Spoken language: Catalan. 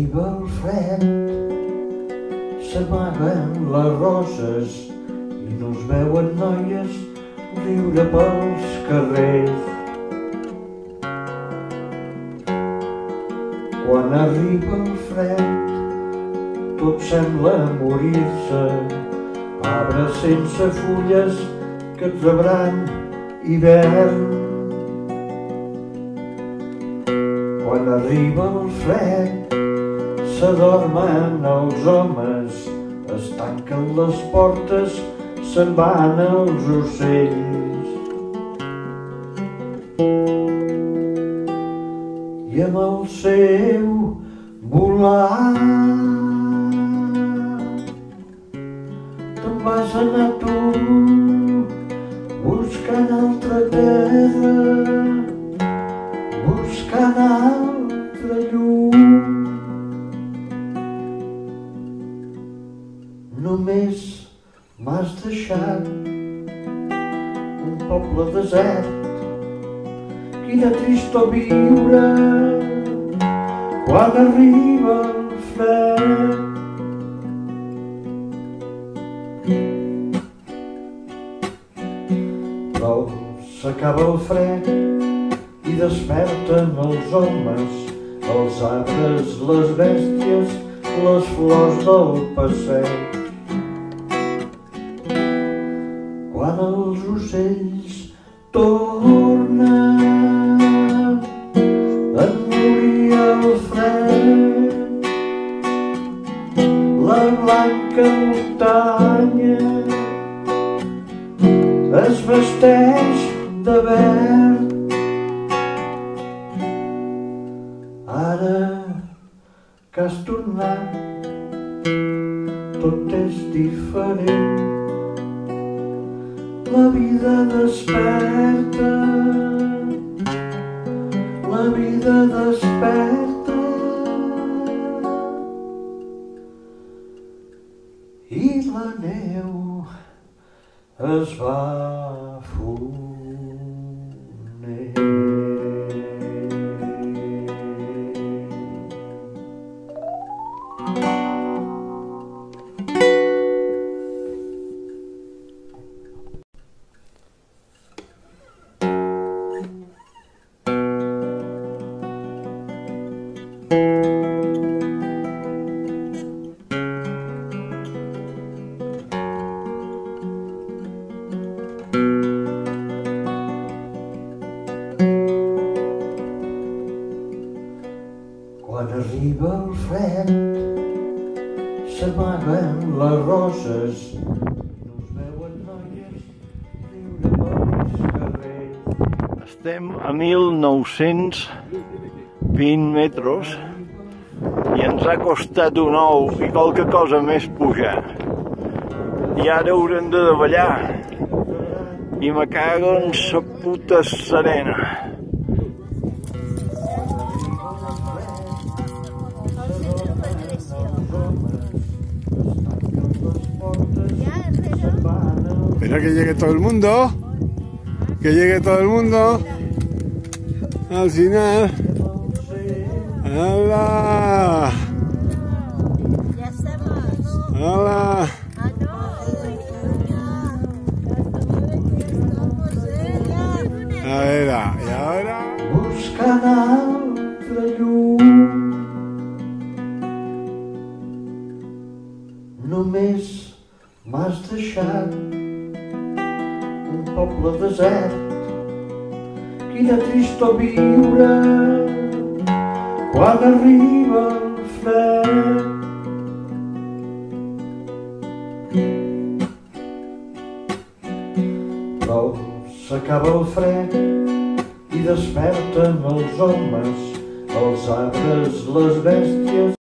arriba el fred, s'amaguen les roses i no es veuen noies riure pels carrers. Quan arriba el fred, tot sembla morir-se, arbres sense fulles que et rebran hivern. quan arriba el fred s'adormen els homes, es tanquen les portes, se'n van els ocells. I amb el seu volar te'n vas anar deixat un poble desert. Quina tristor viure quan arriba el fred. Però s'acaba el fred i desperten els homes, els arbres, les bèsties, les flors del passeig. Els ocells tornen en morir el fred, la blanca muntanya es vesteix de verd. Ara que has tornat, tot és diferent. La vida desperta, la vida desperta. I la neu es va arriba fred, s'amaguen les roses, no es veuen noies riure pels carrers. Estem a 1920 metres i ens ha costat un ou i qualque cosa més pujar. I ara haurem de davallar i me cago en sa puta serena. Espera que llegue todo el mundo. Que llegue todo el mundo. Al final. ¡Hala! ¡Hala! A ver, y ahora. buscant altra llum. Només m'has deixat un poble desert. Quina tristor viure quan arriba el fred. Però s'acaba el fred i desperten els homes, els arbres, les bèsties